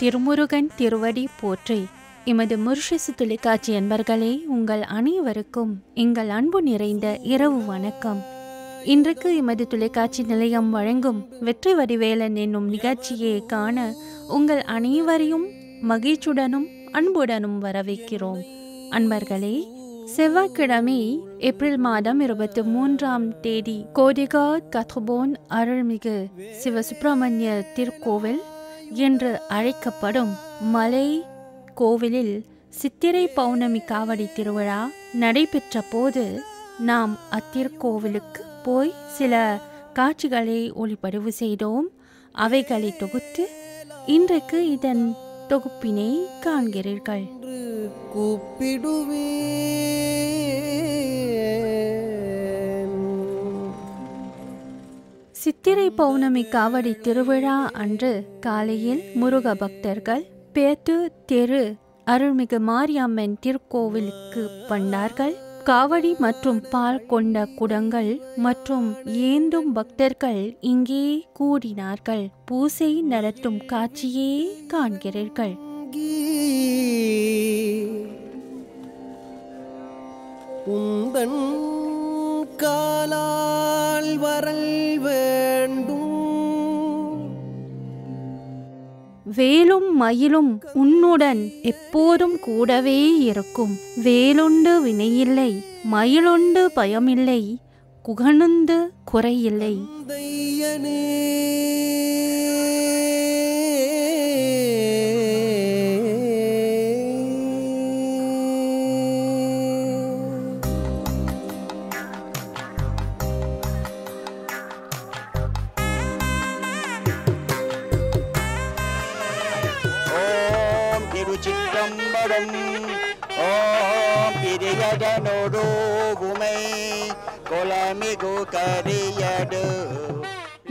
திருமுருகன் திருவடி போற்றி. எமது முருஷசு தொலைக்காட்சி அன்பர்களே உங்கள் அனைவருக்கும் எங்கள் அன்பு நிறைந்த இரவு வணக்கம். இன்றைக்கு எமது தொலைக்காட்சி நிலையம் வழங்கும் வெற்றி வடிவேலன் என்னும் நிகழ்ச்சியை காண உங்கள் அனைவரையும் மகிழ்ச்சியுடனும் அன்புடனும் வரவேற்கிறோம். அன்பர்களே செவ்வாய்க்கிழமை ஏப்ரல் மாதம் இருபத்தி மூன்றாம் தேதி கோடிகா கத்போன் அருள்மிகு சிவசுப்பிரமணிய திருக்கோவில் என்று அழைக்கப்படும் மலை கோவிலில் சித்திரை பௌர்ணமி காவடி திருவிழா நடைபெற்ற போது நாம் அத்திருக்கோவிலுக்கு போய் சில காட்சிகளை ஒளிப்பதிவு செய்தோம். அவைகளை தொகுத்து இன்றைக்கு இதன் தொகுப்பினை காண்கிறீர்கள். கூப்பிடுவே. சித்திரை பௌர்ணமி காவடி திருவிழா அன்று காலையில் முருக பக்தர்கள் பேத்து தெரு அருள்மிகு மாரியம்மன் திருக்கோவிலுக்கு வந்தார்கள். காவடி மற்றும் பால் கொண்ட குடங்கள் மற்றும் ஏந்தும் பக்தர்கள் இங்கே கூடினார்கள். பூசை நடத்தும் காட்சியே காண்கிறீர்கள். உந்தன் காலால் வேலும் மயிலும் உன்னுடன் எப்போதும் கூடவே இருக்கும். வேலுண்டு வினையில்லை மயிலுண்டு பயமில்லை குகனுந்து குறையில்லை.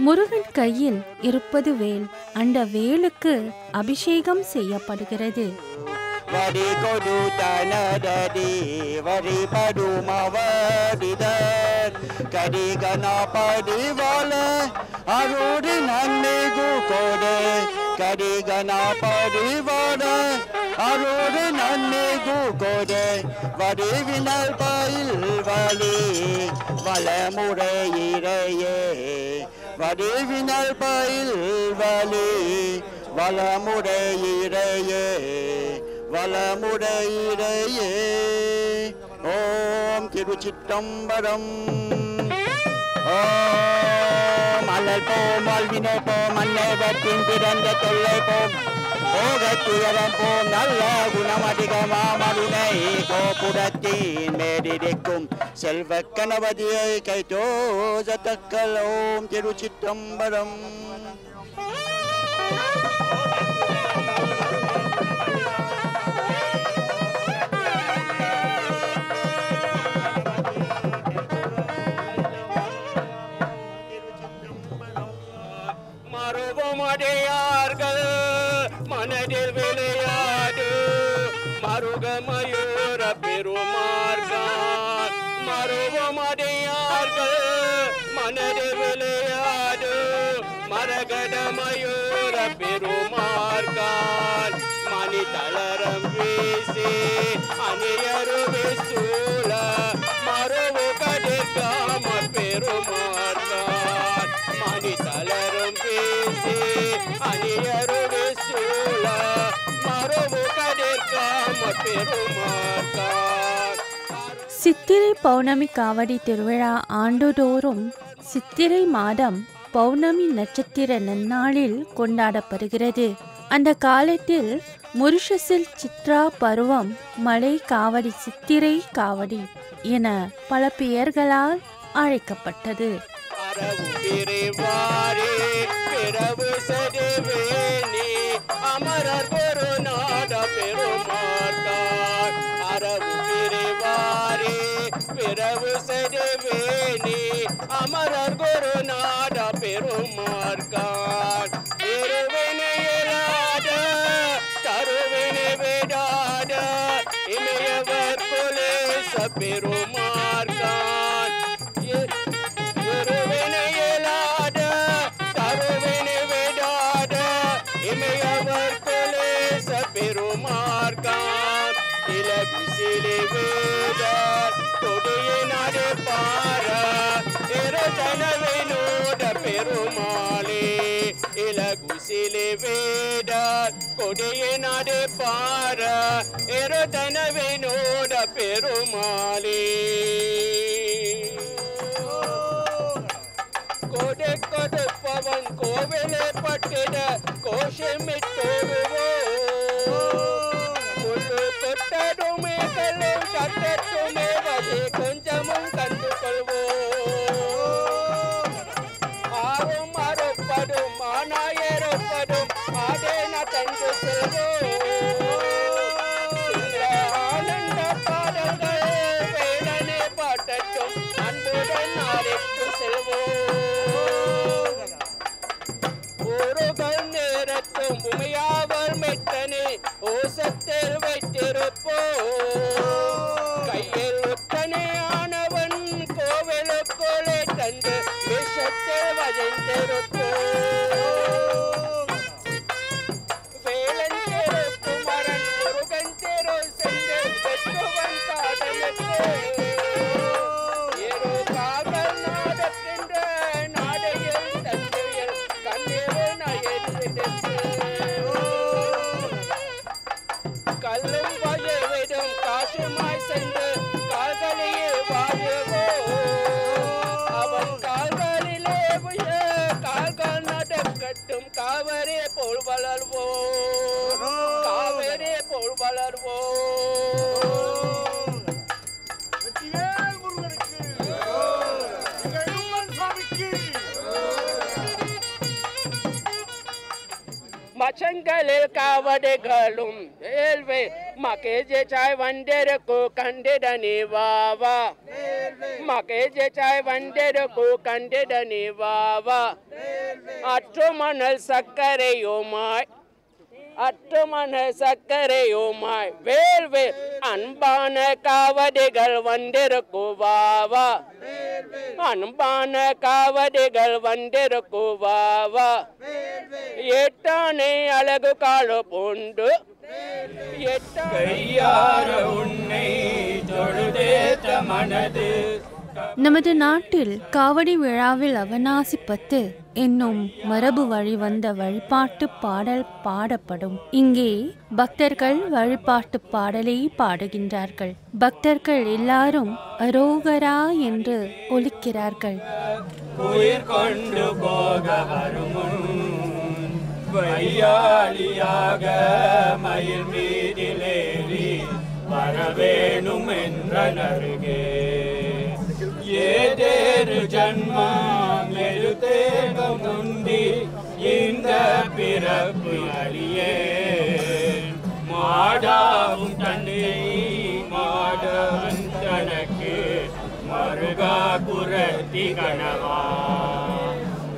முருகன் கையில் இருப்பது வேல். அந்த வேலுக்கு அபிஷேகம் செய்யப்படுகிறது. வரி கொடு தனதடி வரி படுமவடிதர் கடி கணபதி வள அருடி நன்னிகு கொடு. கடி கணபதி வள அருடி நன்னிகு கொடு. வரி வினல் பயில் வலி வளமுறை இறையே. வரி பயில் வலி வளமுறை இறையே வளமுடையிடையே ஓம் திருச்சிற்றம்பரம் ஓம் அல்லல் போம் வாழ்வினை போம் அன்னை பற்றின் பிறந்த தொல்லை போம். போகத்துயரம் போம் நல்ல குணமதிகமாமருணை கோபுரத்தின் மேடிருக்கும் செல்வ கணபதியை கைதோசத்தக்கல் ஓம் திருச்சிற்றம்பரம் மறுபமடையார்கள் மனதில் விளையாடு மருக சித்திரை பௌர்ணமி காவடி திருவிழா ஆண்டுதோறும் சித்திரை மாதம் பௌர்ணமி நட்சத்திர நன்னாளில் கொண்டாடப்படுகிறது. அந்த காலத்தில் முருஷசில் சித்ரா பருவம் மலை காவடி சித்திரை காவடி என பல பெயர்களால் அழைக்கப்பட்டது. அமரர் பிறவு செடுவேணி அமரர் குருநாட பெருமார்கான். திருவினை இராத தருவினை விடாத இமையவர் குலேச பெருமார்கான். திருவினை இல்லாத தருவினை விடாத இமையவர் குலேச பெருமார்கான். இலகு சிலிவே கொடியினடு பார இரதனவினோட பெருமாளே இலகுசிலி பெருமாளே. கொடை கொடுப்பவன் கோவிலை பட்டிட கோஷமிட்டோடுவோ கொட்டடுமே கல்லும் சட்டத்துமே வழி கொஞ்சமும் வேல்வே மகேஜே சாய் வண்டிருக்கு கண்டிட நீவாவா மகேஜே சாய் வண்டிருக்கு கண்டிட நீவாவா அற்று மணல் சர்க்கரையுமாய் அற்றுமன சர்க்கரையுமாய் வேல்வேல் அன்பான காவடிகள் வந்திருக்குவாவா அன்பான காவடிகள் வந்திருக்குவாவா எட்டானே அழகு கால பூண்டு கையார உன்னை தொழுதேத்த மனது. நமது நாட்டில் காவடி விழாவில் அவனாசி பத்து என்னும் மரபு வழி வந்த வழிபாட்டு பாடல் பாடப்படும். இங்கே பக்தர்கள் வழிபாட்டு பாடலை பாடுகின்றார்கள். பக்தர்கள் எல்லாரும் அரோகரா என்று ஒலிக்கிறார்கள். உயிர் கொண்டு போக வருமுன் வையாளியாக மயில் மீதிலேறி வரவேணும் என்ற ஏதேறு ஜன்மம் எழுதேகம் உண்டி இந்த பிறப்பு அறியே மாடாவும் தன்னை மாடவன் தனக்கு மருகா குரத்தி கணவா.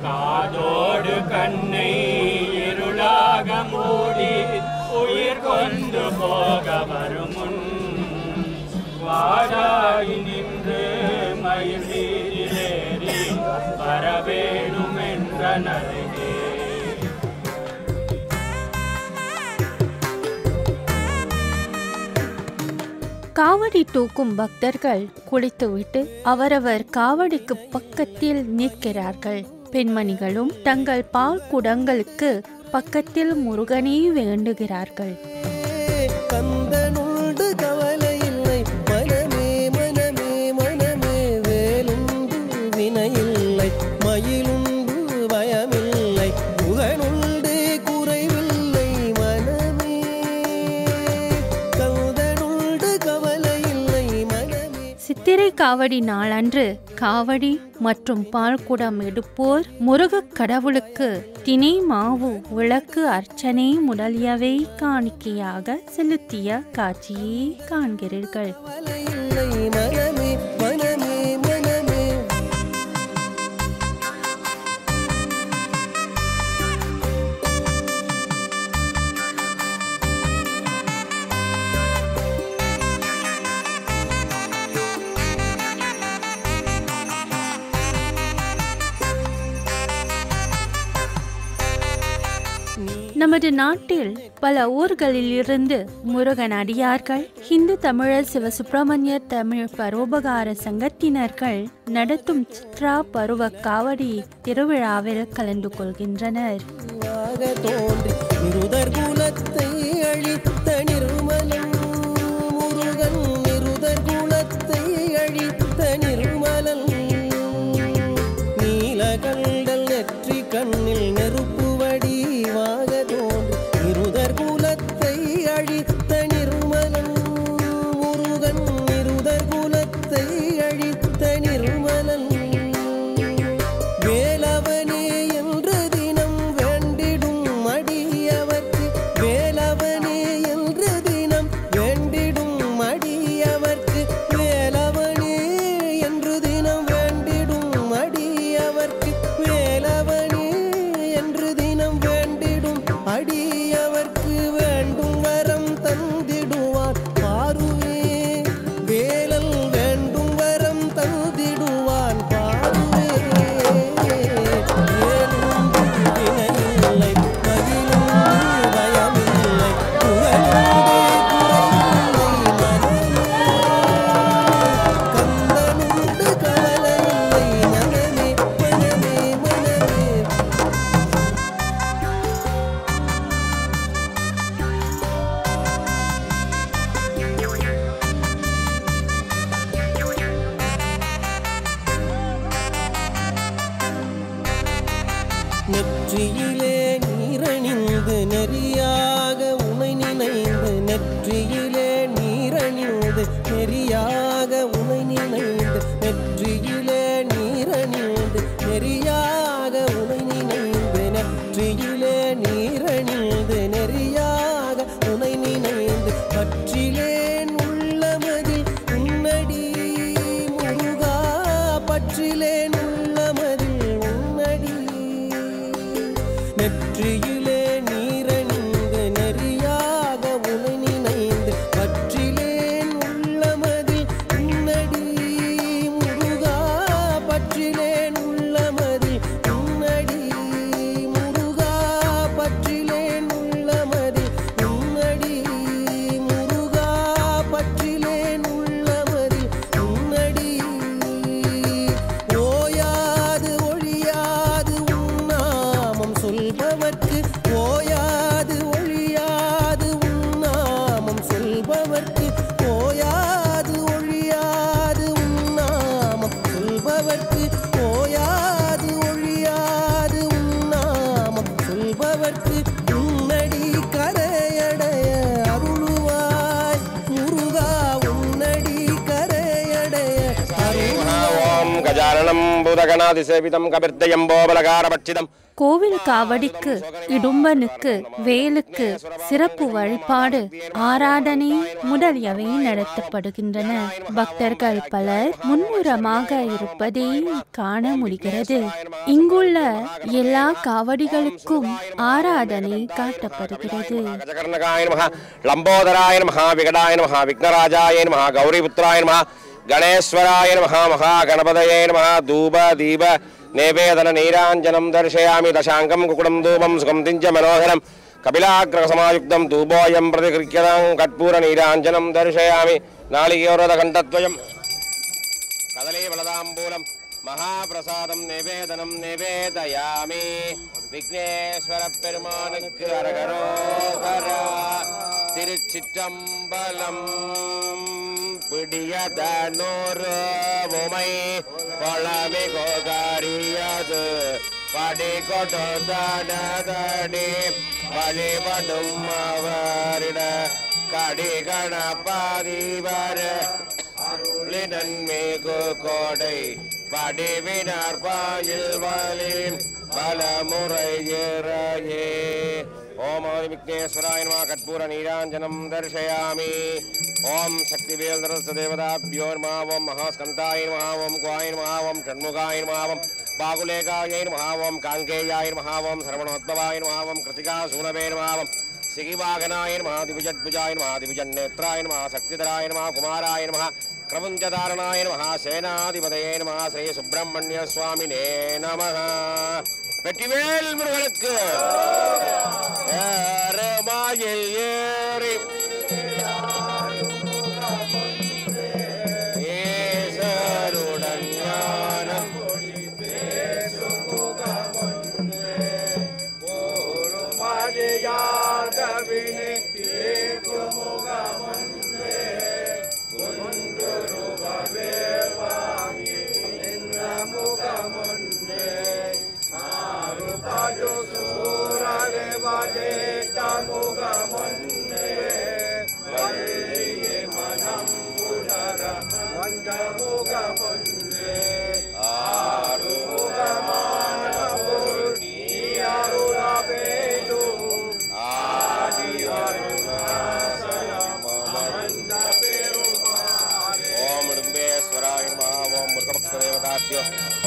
காதோடு கண்ணை உயிராக மூடி உயிர் கொண்டு போக வருமுன். வாடாய் நின்று மயில் மீதிலேறி வரவேணும் என்ற நருகே காவடி தூக்கும் பக்தர்கள் குளித்துவிட்டு அவரவர் காவடிக்கு பக்கத்தில் நிற்கிறார்கள். பெண்மணிகளும் தங்கள் பால் குடங்களுக்கு பக்கத்தில் முருகனை வேண்டுகிறார்கள். கந்தனுண்டு கவலை இல்லை. மனமே மனமே மனமே வேலுண்டு வினையில்லை. மயிலுண்டு பயமில்லை. முகனுண்டு குறைவில்லை. மனமே கந்தனுண்டு கவலை இல்லை. மனமே. சித்திரை காவடி நாளன்று காவடி மற்றும் பால்குடம் எடுப்போர் முருகக் கடவுளுக்கு தினை மாவு விளக்கு அர்ச்சனை முதலியவை காணிக்கையாக செலுத்திய காட்சியை காண்கிறீர்கள். நமது நாட்டில் பல ஊர்களில் இருந்து முருகன் அடியார்கள் இந்து தமிழர் சிவசுப்பிரமணிய தமிழ் பரோபகார சங்கத்தினர்கள் நடத்தும் சித்ரா பருவ காவடி திருவிழாவில் கலந்து கொள்கின்றனர். சொல்பவர்க்கு கஜானனம் பூதகணாதிசேவிதம் கபிர்தயம்போபலகாரபட்சிதம் கோவில் காவடிக்கு இடும்பனுக்கு வேலுக்கு சிறப்பு வழிபாடு ஆராதனை முதலியவை நடத்தப்படுகின்றன. பக்தர்கள் பலர் முன்னுரமாக இருப்பதை காண முடிகிறது. இங்குள்ள எல்லா காவடிகளுக்கும் ஆராதனை காட்டப்படுகிறது. லம்போதராய நம விகடாய நம விக்னராஜாய நம கௌரிபுத்திராய நம கணேஸ்வராய गणेश्वराय नमः, महागणपतये नमः धूप दीप नेवेदन नीराञ्जनं दर्शयामि दशाङ्कं कुकुडं धूपं सुखं तिञ्च मनोहरं। कपिलाग्रसमायुक्तं धूपोऽयं प्रतिकृत्यतां कर्पूरनीराञ्जनं दर्शयामि नालिकेवरदकण्ठद्वयं कदलीफलदाम्बूलम् மகாபிரசாதம் நிவேதனம் நிவேதயாமி. விக்னேஸ்வர பெருமானுக்கு அரகரோகரா திருச்சிற்றம்பலம் பிடியத நூறு உமை. கொளமி கோகாரியது. படி கொடுத்தனதடி. வழிபடும் அவரிட கடிகண பாதிவர். அருளினன்மேகு கோடை வடிவினார் பாயில் வலி பலமுறை ஏறையே ஓமாதி விக்னேஸ்வராய நம கற்பூர நீராஞ்சனம் தர்ஷயாமி ஓம் சக்தி வேல் தரஸ்த தேவதாபியோ நமாவம் மகாஸ்கந்தாய நமாவம் குவாய நமாவம் ஷண்முகாய நமாவம் பாகுலேகாயை நமாவம் காங்கேயாய நமாவம் சரவணோத்பவாய நமாவம் கிருத்திகா சூனவே நமாவம் சிகிவாகனாய நமாதிபுஜத்புஜாய நமாதிபுஜன்னேத்ராய நமா சக்திதராய நமா குமாராய நமா பிரபஞ்சதாரணாய நம சேனாதிபதயே நம ஸ்ரீ சுப்பிரமணிய சுவாமினே நம வெற்றிவேல் முருகனுக்கு। ஈசருடன்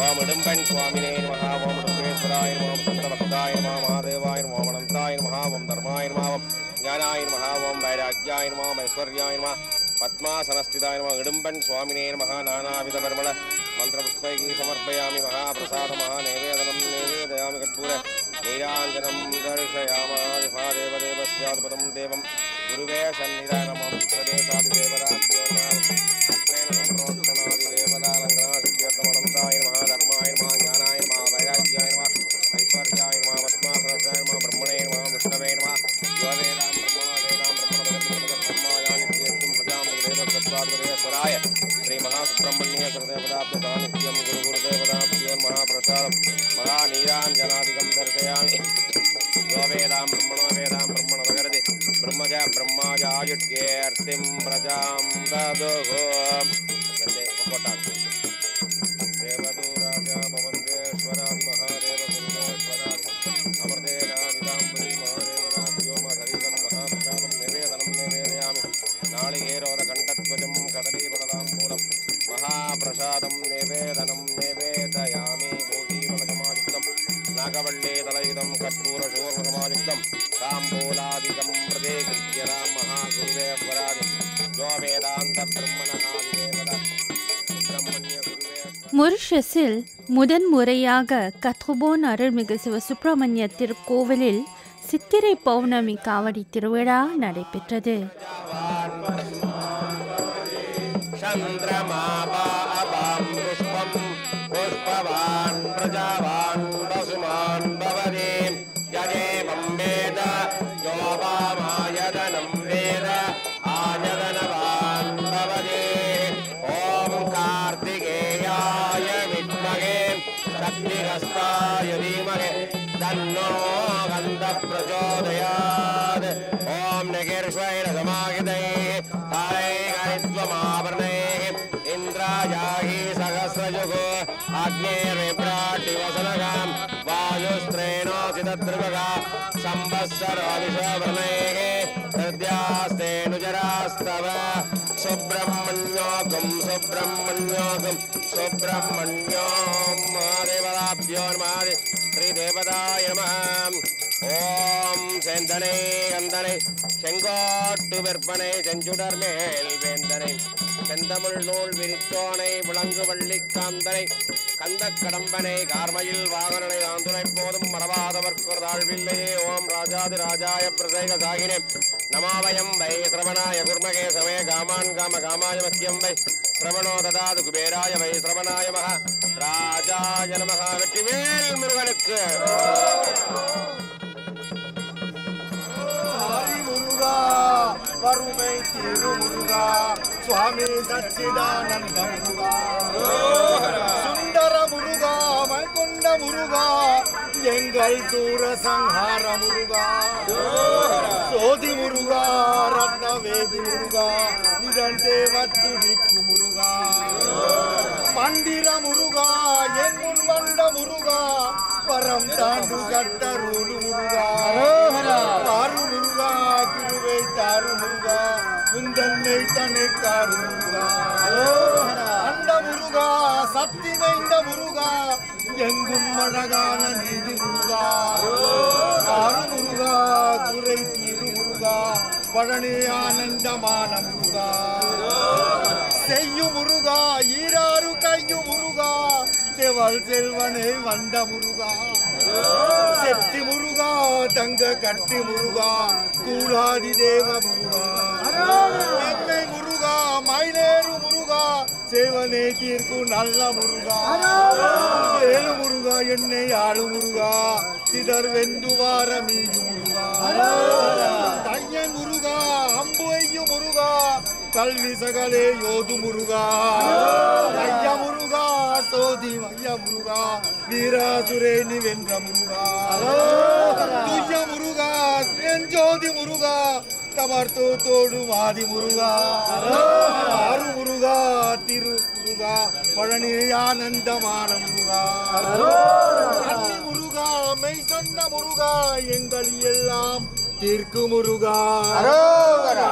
ஓம் இடும்பன் சுவாமினே நமஹ ஓம் இடும்பேஸ்வராய நமஹ ஓம் சந்திரபக்தாய நமஹ மகாதேவாய நமஹ ஓம் அனந்தாய நமஹ ஓம் தர்மாய நமஹ ஓம் ஞானாய நமஹ ஓம் வைராக்கியாய நமஹ ஓம் ஐஸ்வர்யாய நமஹ பத்மாசனஸ்திதாய நமஹ இடும்பன் சுவாமினே நமஹ நானாவித பர்மள மந்திரபுஷ்பைகி சமர்ப்பயாமி மகாபிரசாத மகா நைவேதனம் நைவேதயாமி கற்பூர நீராஞ்சனம் தர்ஷயாமாதி மகாதேவதேவஸ்யாதிபதம் தேவம் குருவே சந்நிதானமம் பிரதேசாதிதேவதாத்யோ நமः அஸ்மேன சம்பிரோட்சணாதிதேவதாலங்கனாதித்யர்த்தமனந்தாய நமः वासुदेवाय नमः धर्माय नमः, ज्ञानाय नमः, वैराग्याय नमः, ऐश्वर्याय नमः पद्मासरसाय नमः, ब्रह्मणे नमः, विष्णवे नमः योगवेदां ब्रह्मणो वेदां ब्रह्मणोपदब्रह्मयानित्यं प्रजां गुरुदेव ब्रह्मज ब्रह्मजायुट्येऽर्तिं ददुः மொரிஷஸில் முதன் முதன்முறையாக கத்ருபோன் அருள்மிகு சிவசுப்பிரமணிய திருக்கோவிலில் சித்திரை பௌர்ணமி காவடி திருவிழா நடைபெற்றது. संवत्सरो विश्ववर्णैः हृद्यास्तेऽनुजरास्तव सुब्रह्मण्योकं सुब्रह्मण्योकं सुब्रह्मण्यों महादेवताभ्यो नमः श्रीदेवताय नमः ஓம் செந்தனை கந்தனை செங்கோட்டு விற்பனை செஞ்சுடர் மேல் வேந்தனை செந்தமிழ் நூல் விரித்தோனை விளங்கு வள்ளி காந்தனை கந்த கடம்பனை கார்மையில் வாகனனை நான் துணை போதும் மறவாதவர்க்கு தாழ்வில்லையே ஓம் ராஜாதி ராஜாய பிரதேக சாகினே. நமாவயம் வை சிரவணாய குர்மகே சமே காமான் காம காமாய மத்தியம் வை. சிரவணோ ததாது குபேராய வை சிரவணாய மகா. ராஜாய நமகா. வெற்றிவேல் முருகனுக்கு. முருகா வறுமை திருமுருகா சுவாமி சச்சிதானந்த முருகா சுந்தர முருகா மைகுண்ட முருகா எங்கள் சூர சங்கார முருகா சோதி முருகா ரத்னவேதி முருகா இதன் தேவத்து நிற்கு முருகா மந்திர முருகா என் முன் வந்த முருகா வரம் தாண்டு கட்டருளு முருகா ஆறு முருகா கிருவை தாரு முருகா. குந்தன்னை தன்னை காரு முருகா. அந்த முருகா சக்தி வைந்த முருகா. எங்கும் அழகான நீதி முருகா. ஆறு முருகா துறை திரு முருகா. பழனி ஆனந்தமான முருகா. செய்யும் முருகா ஈராறு கையும் முருகா. தேவள் செல்வனே வந்த முருகா. செட்டி முருகா தங்க கட்டி முருகா கூடாதி தேவ முருகா. என்னை முருகா மயிலேறு முருகா சேவனே தீர்க்கும் நல்ல முருகா. ஏழு முருகா என்னை ஆளு முருகா சிதர் வெந்து வார மீது முருகா. தையன் முருகா அம்பு ஐயு முருகா கல்வி சகலே யோது முருகா. ஐயா முருகா சோதி ஐயா முருகா வீராசுரேனி வென்ற முருகா. துய்ய முருகா ஜோதி முருகா தமர்த்தோ தோடு மாதி முருகா. ஆறு முருகா திரு முருகா பழனி ஆனந்தமான முருகா. முருகா மெய் சொன்ன முருகா எங்கள் எல்லாம் தீர்க்கு முருகா.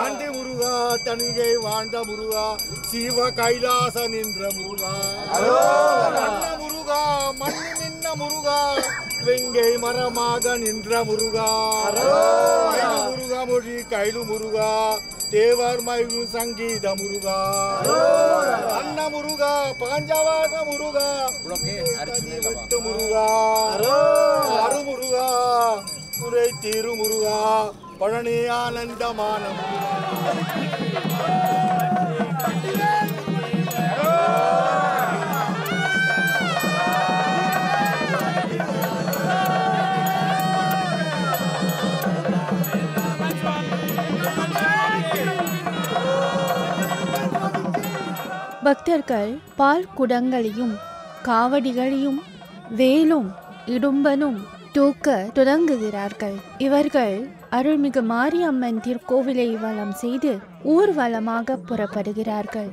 ஆண்டி முருகா தனிகை வாழ்ந்த முருகா சிவ கைலாச நின்ற முருகா. முருகா மண்ணி நின்ன முருகா வெங்கை மரமாக நின்ற முருகா. முருகா மொழி கைலு முருகா தேவர் மயிலும் சங்கீத முருகா. அன்ன முருகா பாஞ்சவாத முருகா முருகா. அரு முருகா குறை தீரு முருகா பழனி ஆனந்தமான பக்தர்கள் பால் குடங்களையும் காவடிகளையும் வேலும் இடும்பனும் தூக்க தொடங்குகிறார்கள். இவர்கள் அருள்மிகு மாரியம்மன் திருக்கோவிலை வலம் செய்து ஊர்வலமாக புறப்படுகிறார்கள்.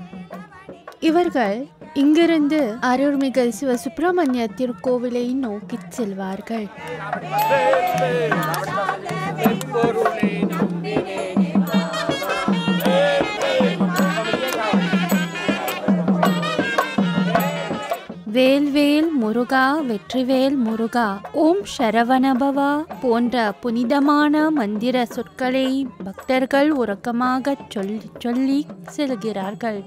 இவர்கள் இங்கிருந்து அருள்மிகு சிவசுப்பிரமணிய திருக்கோவிலை நோக்கிச் செல்வார்கள். வேல்வேல் முருகா வெற்றிவேல் முருகா ஓம் ஷரவணபவா போன்ற புனிதமான மந்திர சொற்களை பக்தர்கள் உறக்கமாகச் சொல்லி சொல்லி செல்கிறார்கள்.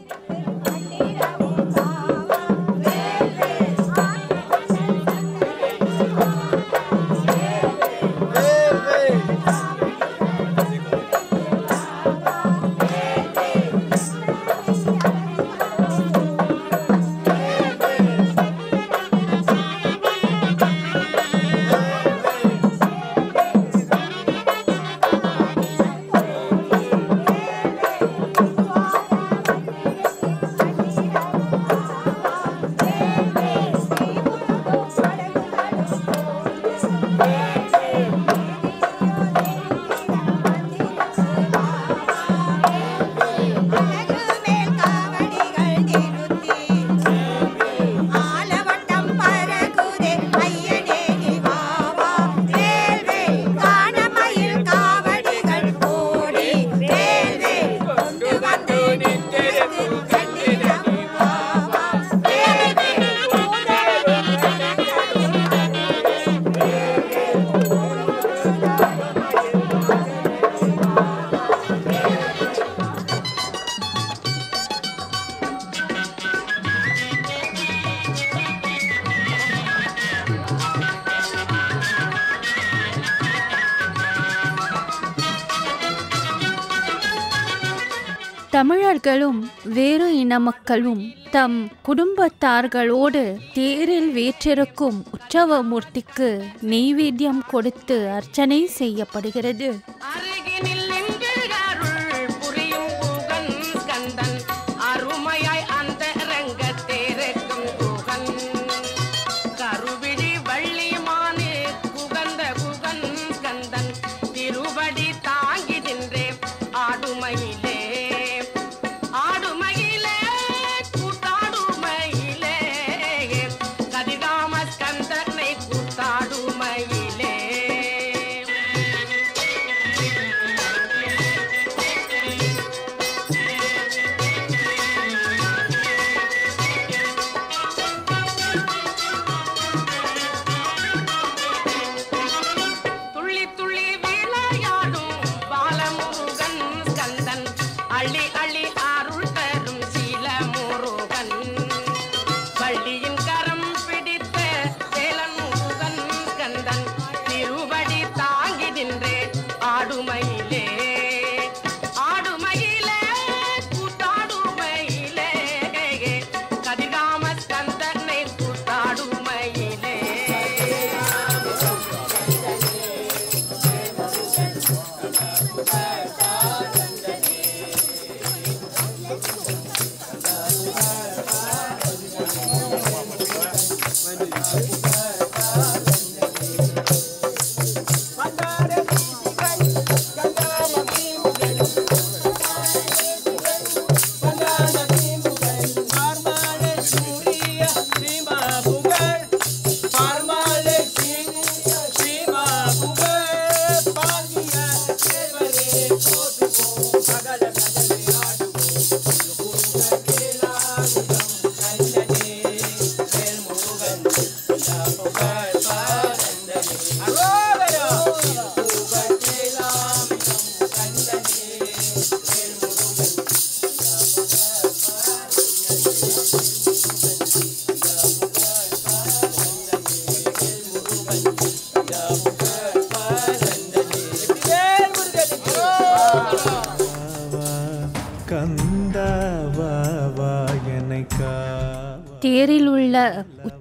மக்களும் தம் குடும்பத்தார்களோடு தேரில் வீற்றிருக்கும் உற்சவமூர்த்திக்கு நெய்வேத்தியம் கொடுத்து அர்ச்சனை செய்யப்படுகிறது.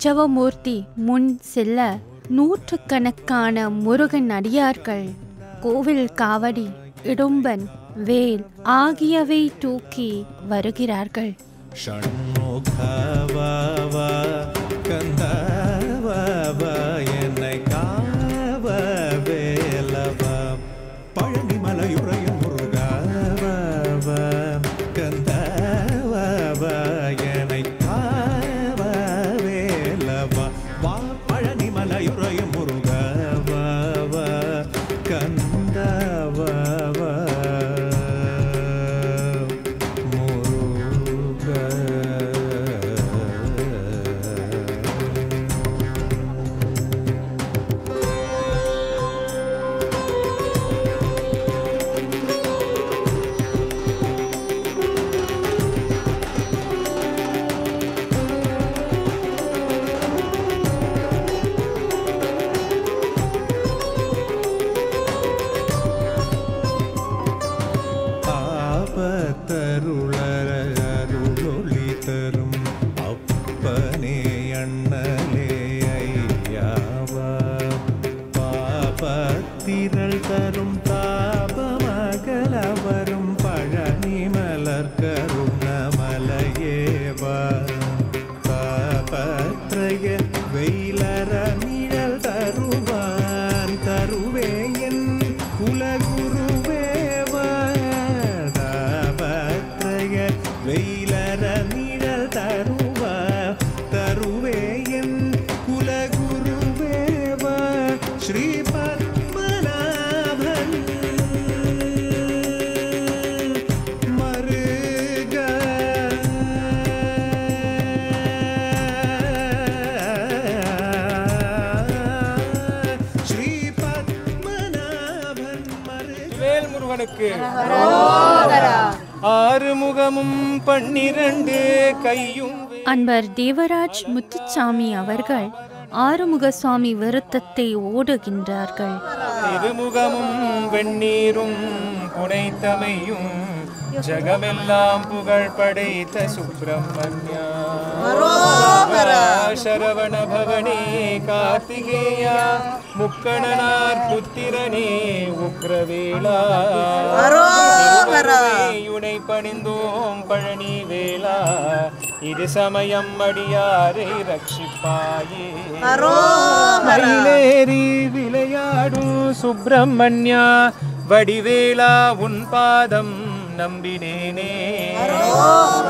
உற்சவமூர்த்தி முன் செல்ல நூற்றுக்கணக்கான முருகன் அடியார்கள் கோவில் காவடி இடும்பன் வேல் ஆகியவை தூக்கி வருகிறார்கள். ஆறுமுகமும் பன்னிரண்டு கையும் அன்பர் தேவராஜ் முத்துச்சாமி அவர்கள் ஆறுமுக சுவாமி விருத்தத்தை ஓடுகின்றார்கள். திருமுகமும் வெந்நீரும் புனைத்தமையும் ஜகமெல்லாம் புகழ் படைத்த சுப்பிரமணியா. சரவண பவனே கார்த்திகேயா. முக்கணனார் புத்திரனே உக்ரவேளா. உனை பணிந்தோம் பழனி வேளா. இது சமயம் அடியாரை ரட்சிப்பாயே. மயிலேறி விளையாடும் சுப்பிரமணியா. வடிவேலா உன் பாதம் நம்பினேனே.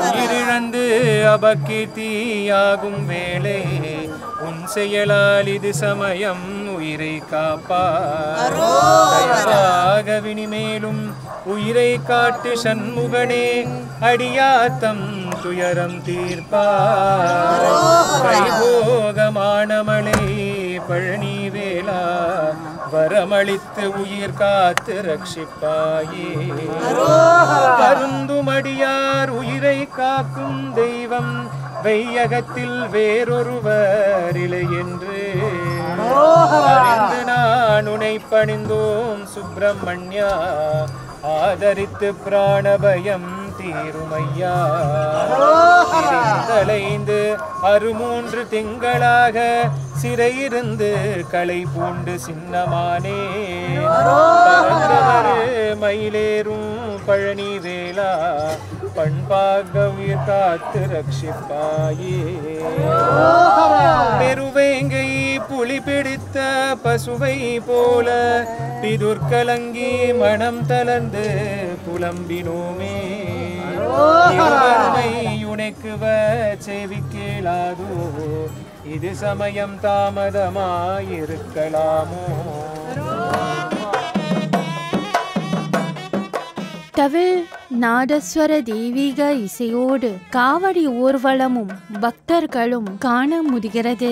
உயிரிழந்து அபக்கீர்த்தியாகும் வேளை. உன் செயலால் இது சமயம் உயிரை காப்பாக வினிமேலும் உயிரை காட்டு சண்முகனே அடியாத்தம் துயரம் தீர்ப்பார். கைபோகமான மலை பழனி வேளா வரமளித்து உயிர் காத்து ரட்சிப்பாயே. கருந்துமடியார் உயிரை காக்கும் தெய்வம் வையகத்தில் வேறொருவர் இல்லை என்று. நான் உனை பணிந்தோம் சுப்பிரமணியா. ஆதரித்து பிராணபயம் தீருமையா. தலைந்து அருமூன்று திங்களாக சிறையிருந்து களை பூண்டு சின்னமானே. மயிலேறும் பழனி வேளா. பண்பாக உயிர் காத்து ரட்சிப்பாயே பெருவேங்கை புலி பிடித்த பசுவை போல பிதுர்கலங்கி மனம் தளர்ந்து புலம்பினோமே. உனக்குவ செவி கேளாதோ. இது சமயம் தாமதமாயிருக்கலாமோ. தவில் நாதஸ்வர தெய்வீக இசையோடு காவடி ஊர்வலமும் பக்தர்களும் காண முடிகிறது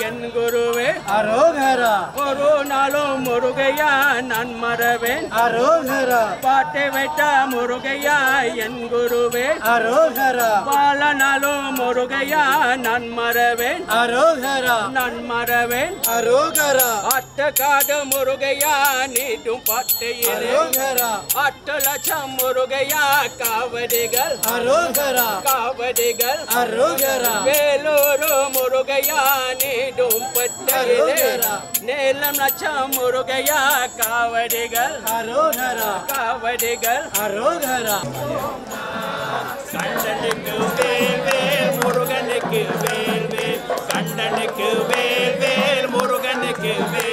என் குருவே. அரோகரா. ஒரு நாளும் முருகையா நான் மறவேன். அரோகரா. பாட்டை விட்ட முருகையா என் குருவே. அரோகரா. வாழ நாளும் முருகையா நான் மறவேன். அரோகரா. நான் மறவேன். அரோகரா. அட்ட காடு முருகையா நீட்டும் பாட்டையிலே. அட்ட லட்சம் முருகையா காவடிகள். அரோகரா. காவடிகள். அரோகரா. வேலூரு முருகையா நீடும் பட்டையிலே அரோகரா. நேலம் லட்சம் முருகையா காவடிகள் அரோகரா காவடிகள் அரோகரா கண்டனுக்கு வேல் வேல் முருகனுக்கு வேல் வேல் கண்டனுக்கு வேல் வேல் முருகனுக்கு வேல் வேல்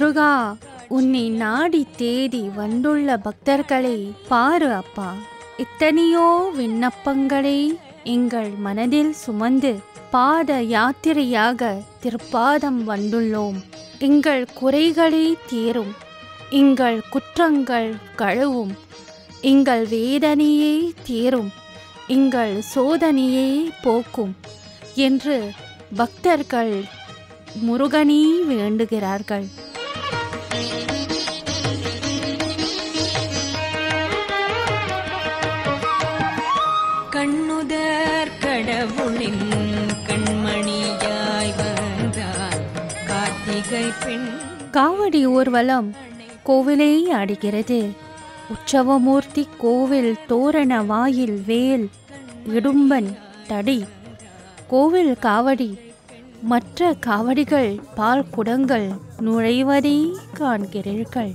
முருகா உன்னை நாடி தேடி வந்துள்ள பக்தர்களை பாரு அப்பா. இத்தனையோ விண்ணப்பங்களை எங்கள் மனதில் சுமந்து பாத யாத்திரையாக திருப்பாதம் வந்துள்ளோம். எங்கள் குறைகளை தீரும். எங்கள் குற்றங்கள் கழுவும். எங்கள் வேதனையை தீரும். எங்கள் சோதனையை போக்கும் என்று பக்தர்கள் முருகனே வேண்டுகிறார்கள். கண்ணுதர் கடவுளின் கண்மணியாய் வந்தார். கார்த்திகை பெண் காவடி ஊர்வலம் கோவிலை ஆடுகிறது. உற்சவமூர்த்தி கோவில் தோரண வாயில் வேல் இடும்பன் தடி. கோவில் காவடி மற்ற காவடிகள் பால் குடங்கள் நுழைவதை காண்கிறீர்கள்.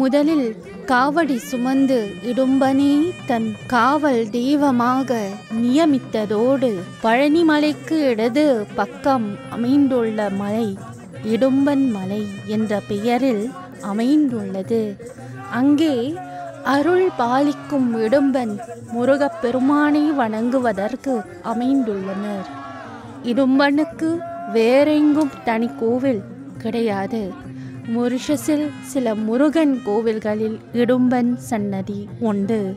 முதலில் காவடி சுமந்து இடும்பனே தன் காவல் தெய்வமாக நியமித்ததோடு பழனிமலைக்கு இடது பக்கம் அமைந்துள்ள மலை இடும்பன் மலை என்ற பெயரில் அமைந்துள்ளது. அங்கே அருள் பாலிக்கும் இடும்பன் முருகப்பெருமானை வணங்குவதற்கு அமைந்துள்ளனர். இடும்பனுக்கு வேறெங்கும் தனி கோவில் கிடையாது. மொரிஷஸில் சில முருகன் கோவில்களில் இடும்பன் சன்னதி உண்டு.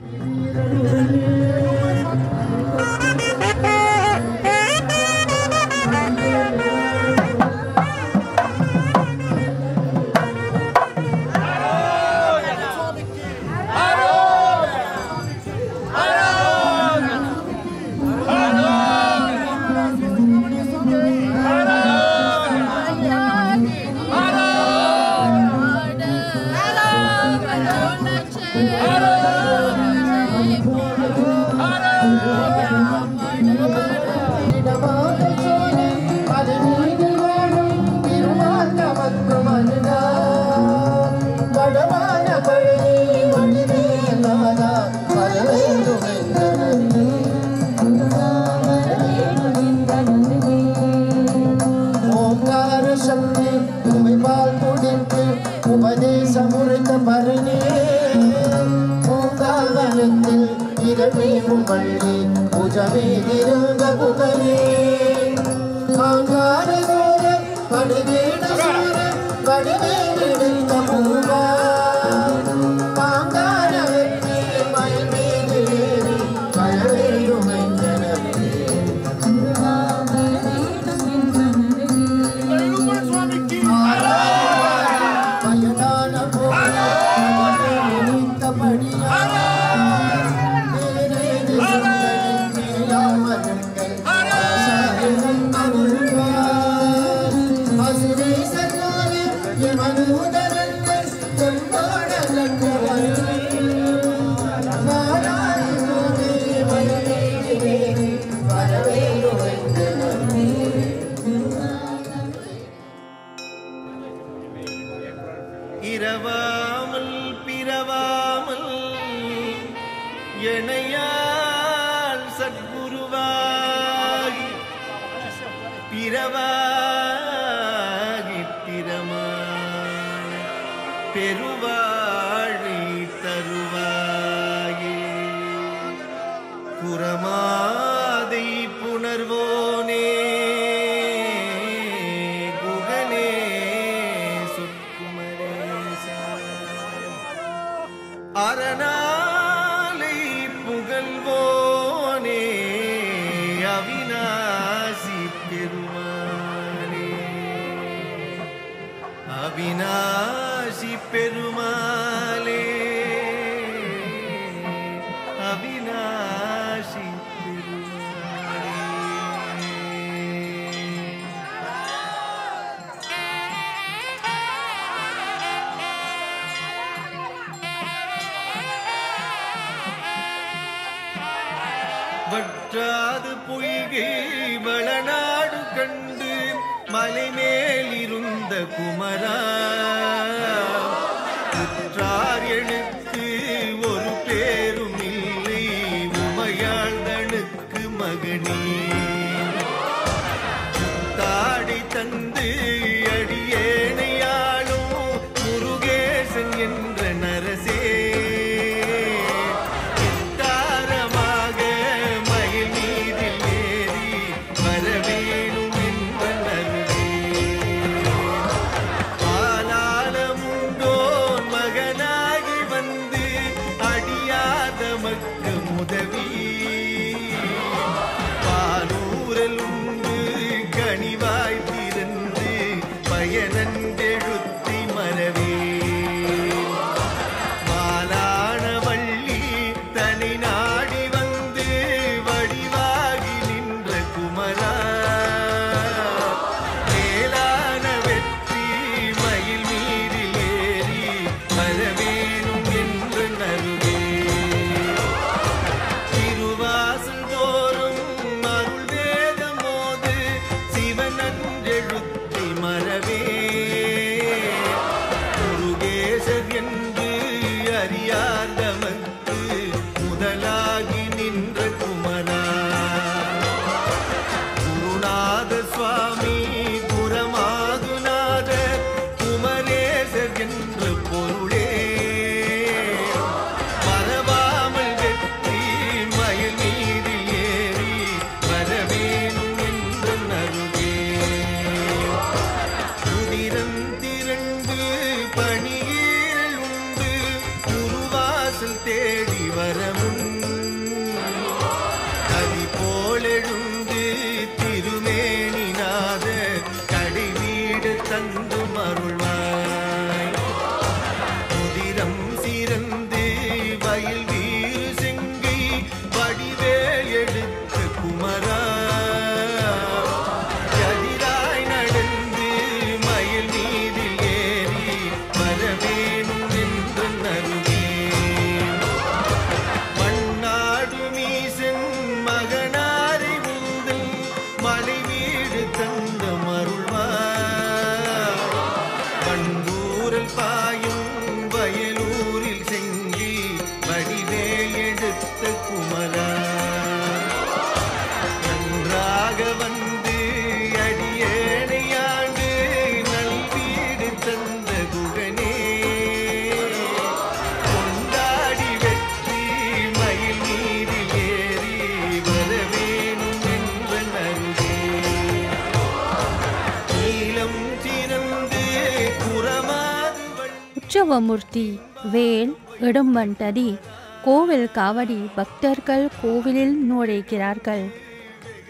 சிவமூர்த்தி வேல் இடும்பன்டதி கோவில் காவடி பக்தர்கள் கோவிலில் நுழைகிறார்கள்.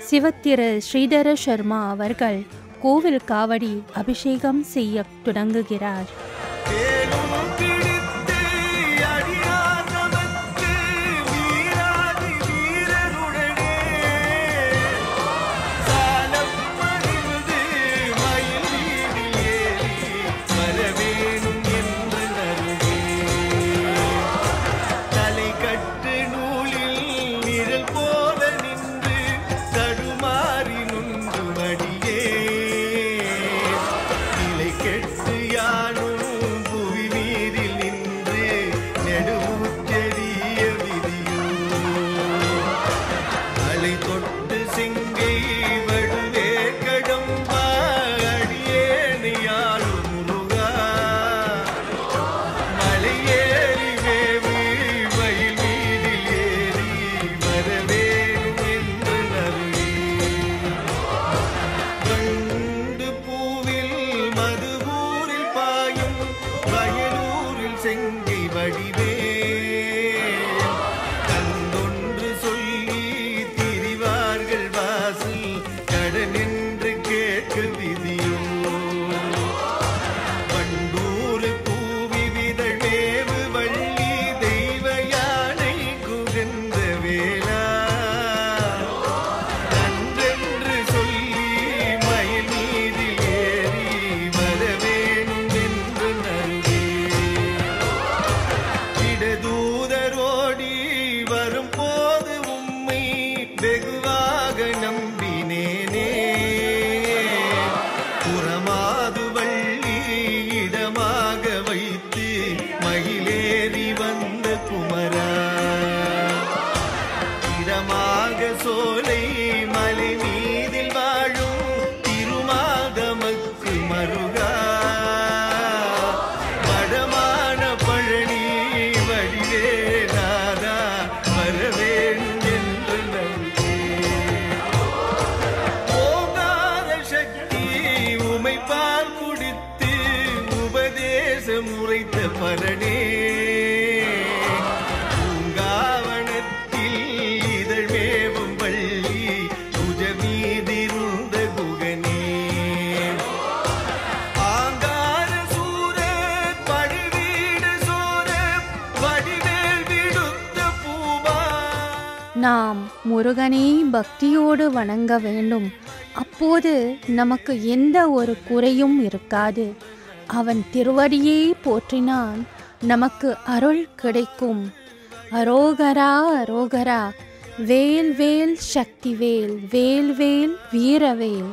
சிவத்திர ஸ்ரீதர சர்மா அவர்கள் கோவில் காவடி அபிஷேகம் செய்ய தொடங்குகிறார். முருகனை பக்தியோடு வணங்க வேண்டும். அப்போது நமக்கு எந்த ஒரு குறையும் இருக்காது. அவன் திருவடியை போற்றினால் நமக்கு அருள் கிடைக்கும். அரோகரா அரோகரா வேல் வேல் சக்தி வேல் வேல் வேல் வீரவேல்.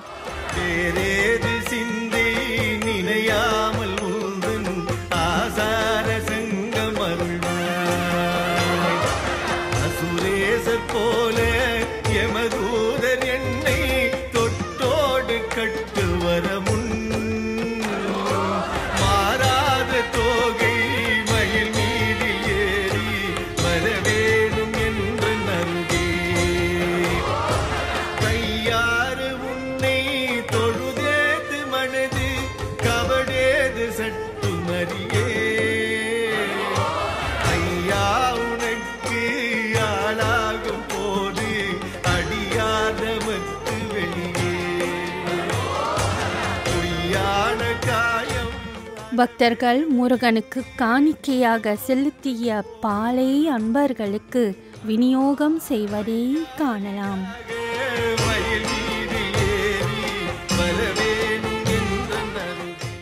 பக்தர்கள் முருகனுக்கு காணிக்கையாக செலுத்திய பாலை அன்பர்களுக்கு விநியோகம் செய்வதை காணலாம்.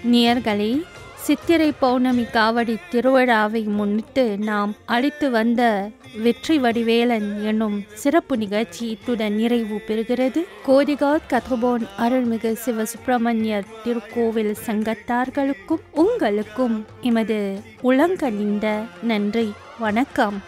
மயில் சித்திரை பௌர்ணமி காவடி திருவிழாவை முன்னிட்டு நாம் அழைத்து வந்த வெற்றி வடிவேலன் என்னும் சிறப்பு நிகழ்ச்சி இத்துடன் நிறைவு பெறுகிறது. கோதிகாட் கத்ரபோன் அருள்மிகு சிவசுப்பிரமணியர் திருக்கோவில் சங்கத்தார்களுக்கும் உங்களுக்கும் எமது உளங்கனிந்த நன்றி. வணக்கம்.